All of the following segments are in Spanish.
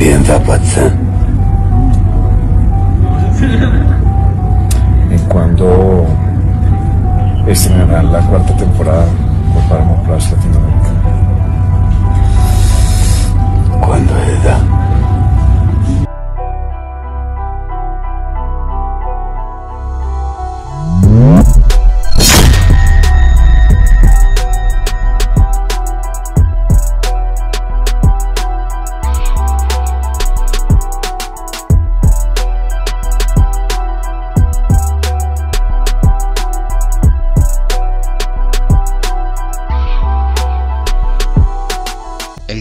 Piensa, Watson. ¿En cuándo estrenarán la cuarta temporada por Paramount Plus Latinoamérica? Cuando él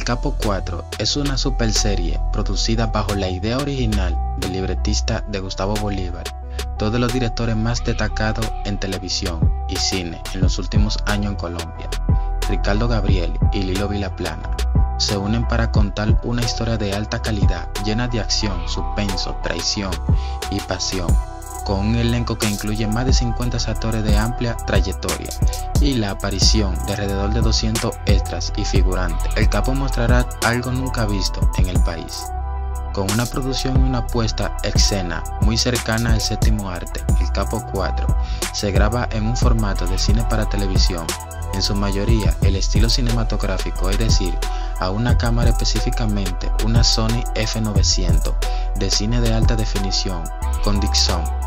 Capo 4 es una super serie producida bajo la idea original del libretista de Gustavo Bolívar, dos de los directores más destacados en televisión y cine en los últimos años en Colombia. Ricardo Gabriel y Lilo Vilaplana se unen para contar una historia de alta calidad llena de acción, suspenso, traición y pasión con un elenco que incluye más de 50 actores de amplia trayectoria y la aparición de alrededor de 200 extras y figurantes. El capo mostrará algo nunca visto en el país. Con una producción y una puesta escena muy cercana al séptimo arte, El Capo 4 se graba en un formato de cine para televisión, en su mayoría el estilo cinematográfico, es decir, a una cámara específicamente una Sony F900 de cine de alta definición con Dixon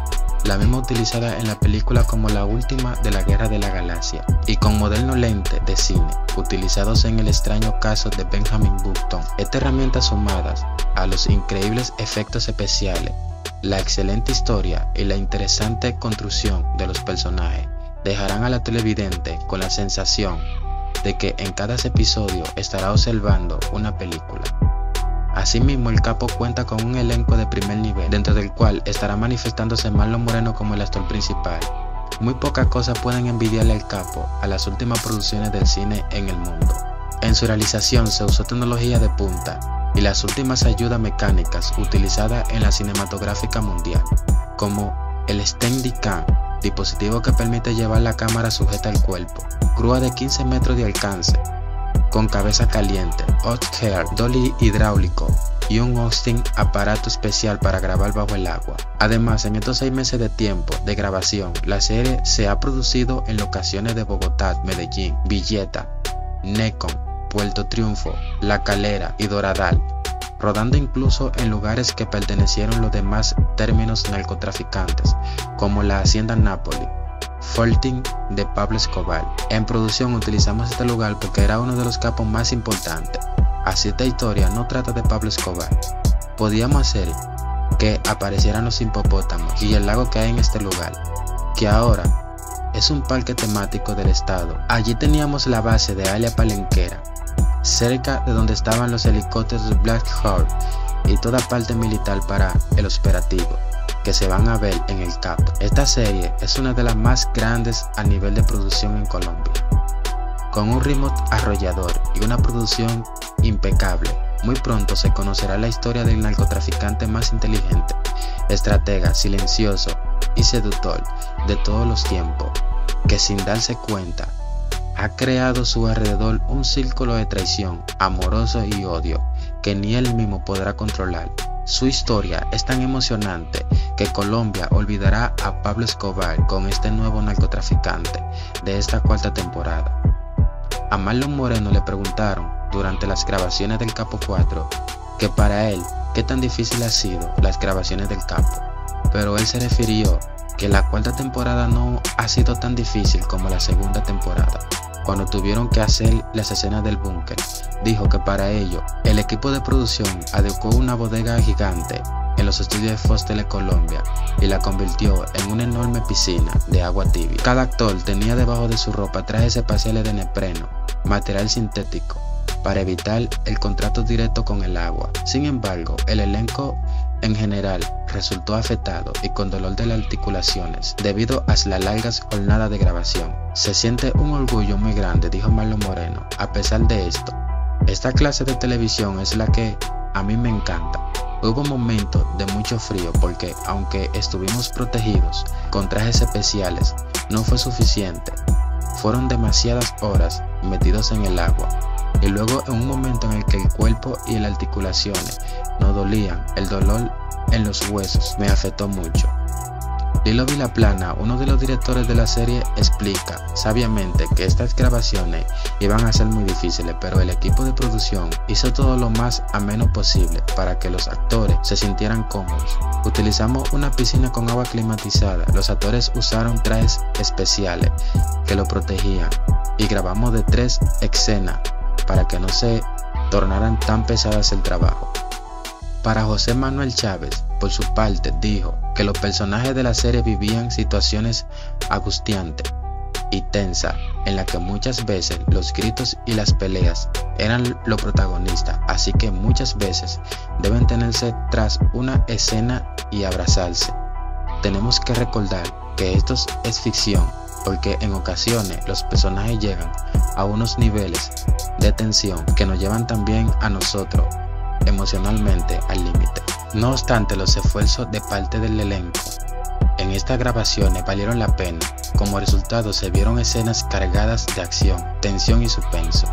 la misma utilizada en la película como la última de la Guerra de la Galaxia, y con moderno lente de cine, utilizados en el extraño caso de Benjamin Button. Estas herramientas sumadas a los increíbles efectos especiales, la excelente historia y la interesante construcción de los personajes dejarán a la televidente con la sensación de que en cada episodio estará observando una película. Asimismo, el capo cuenta con un elenco de primer nivel, dentro del cual estará manifestándose Marlon Moreno como el actor principal. Muy pocas cosas pueden envidiarle al capo a las últimas producciones del cine en el mundo. En su realización se usó tecnología de punta y las últimas ayudas mecánicas utilizadas en la cinematográfica mundial, como el Steadicam, dispositivo que permite llevar la cámara sujeta al cuerpo, grúa de 15 metros de alcance, con cabeza caliente, hot hair, dolly hidráulico y un Austin aparato especial para grabar bajo el agua. Además, en estos seis meses de tiempo de grabación, la serie se ha producido en locaciones de Bogotá, Medellín, Villeta, Necon, Puerto Triunfo, La Calera y Doradal, rodando incluso en lugares que pertenecieron los demás términos narcotraficantes, como la Hacienda Napoli, Fortin de Pablo Escobar. En producción utilizamos este lugar porque era uno de los capos más importantes. Así esta historia no trata de Pablo Escobar. Podíamos hacer que aparecieran los hipopótamos y el lago que hay en este lugar, que ahora es un parque temático del estado. Allí teníamos la base de Alia Palenquera, cerca de donde estaban los helicópteros Black Hawk y toda parte militar para el operativo que se van a ver en el CAP. Esta serie es una de las más grandes a nivel de producción en Colombia, con un ritmo arrollador y una producción impecable. Muy pronto se conocerá la historia del narcotraficante más inteligente, estratega, silencioso y seductor de todos los tiempos, que sin darse cuenta ha creado a su alrededor un círculo de traición, amoroso y odio que ni él mismo podrá controlar. Su historia es tan emocionante que Colombia olvidará a Pablo Escobar con este nuevo narcotraficante de esta cuarta temporada. A Marlon Moreno le preguntaron durante las grabaciones del Capo 4 que para él qué tan difícil ha sido las grabaciones del Capo, pero él se refirió que la cuarta temporada no ha sido tan difícil como la segunda temporada, cuando tuvieron que hacer las escenas del búnker. Dijo que para ello, el equipo de producción adecuó una bodega gigante en los estudios de Fox Colombia y la convirtió en una enorme piscina de agua tibia. Cada actor tenía debajo de su ropa trajes espaciales de nepreno, material sintético, para evitar el contrato directo con el agua. Sin embargo, el elenco en general resultó afectado y con dolor de las articulaciones debido a las largas jornadas de grabación. Se siente un orgullo muy grande, dijo Marlon Moreno. A pesar de esto, esta clase de televisión es la que a mí me encanta. Hubo momentos de mucho frío porque aunque estuvimos protegidos con trajes especiales, no fue suficiente. Fueron demasiadas horas metidos en el agua y luego en un momento en el que el cuerpo y las articulaciones no dolían, el dolor en los huesos me afectó mucho. Lilo Vilaplana, uno de los directores de la serie, explica sabiamente que estas grabaciones iban a ser muy difíciles, pero el equipo de producción hizo todo lo más ameno posible para que los actores se sintieran cómodos. Utilizamos una piscina con agua climatizada, los actores usaron trajes especiales que lo protegían y grabamos de tres escenas para que no se tornaran tan pesadas el trabajo. Para José Manuel Chávez, por su parte, dijo que los personajes de la serie vivían situaciones angustiantes y tensas en las que muchas veces los gritos y las peleas eran lo protagonista, así que muchas veces deben tenerse tras una escena y abrazarse. Tenemos que recordar que esto es ficción, porque en ocasiones los personajes llegan a unos niveles de tensión que nos llevan también a nosotros emocionalmente al límite. No obstante, los esfuerzos de parte del elenco en estas grabaciones valieron la pena. Como resultado se vieron escenas cargadas de acción, tensión y suspenso.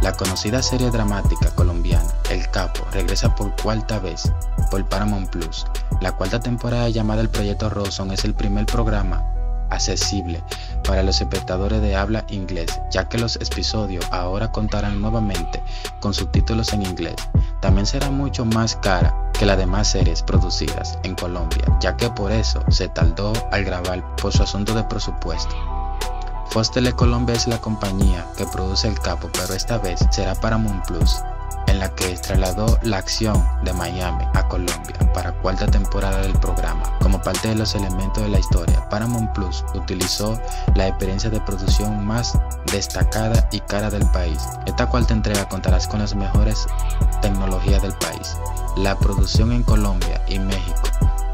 La conocida serie dramática colombiana El Capo regresa por cuarta vez por Paramount Plus. La cuarta temporada llamada El Proyecto Roson es el primer programa accesible para los espectadores de habla inglés, ya que los episodios ahora contarán nuevamente con subtítulos en inglés. También será mucho más cara que las demás series producidas en Colombia, ya que por eso se tardó al grabar por su asunto de presupuesto. Foster Colombia es la compañía que produce el capo, pero esta vez será Paramount Plus, en la que trasladó la acción de Miami a Colombia para cuarta temporada del programa. Como parte de los elementos de la historia, Paramount Plus utilizó la experiencia de producción más destacada y cara del país. Esta cuarta entrega contará con las mejores tecnologías del país. La producción en Colombia y México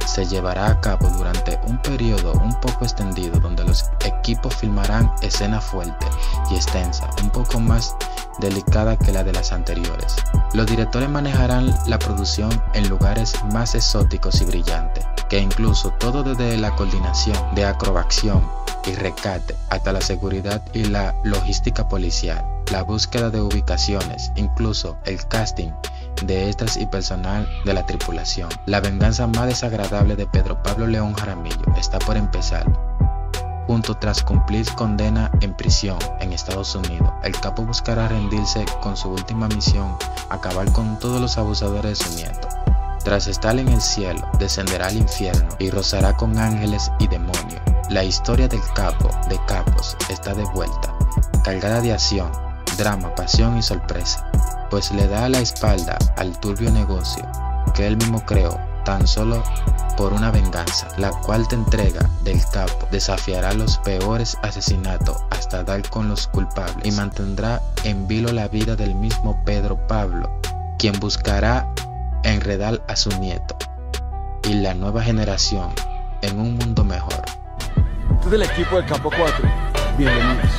se llevará a cabo durante un periodo un poco extendido donde los equipos filmarán escenas fuertes y extensas, un poco más delicada que la de las anteriores. Los directores manejarán la producción en lugares más exóticos y brillantes, que incluso todo desde la coordinación de acrobación y recate hasta la seguridad y la logística policial, la búsqueda de ubicaciones, incluso el casting de estas y personal de la tripulación. La venganza más desagradable de Pedro Pablo León Jaramillo está por empezar Junto tras cumplir condena en prisión en Estados Unidos, el capo buscará rendirse con su última misión, acabar con todos los abusadores de su nieto. Tras estar en el cielo, descenderá al infierno y rozará con ángeles y demonios. La historia del capo de capos está de vuelta, cargada de acción, drama, pasión y sorpresa, pues le da la espalda al turbio negocio que él mismo creó tan solo por una venganza, la cual te entrega del capo desafiará los peores asesinatos hasta dar con los culpables y mantendrá en vilo la vida del mismo Pedro Pablo, quien buscará enredar a su nieto y la nueva generación en un mundo mejor. del equipo del Capo 4, bienvenidos.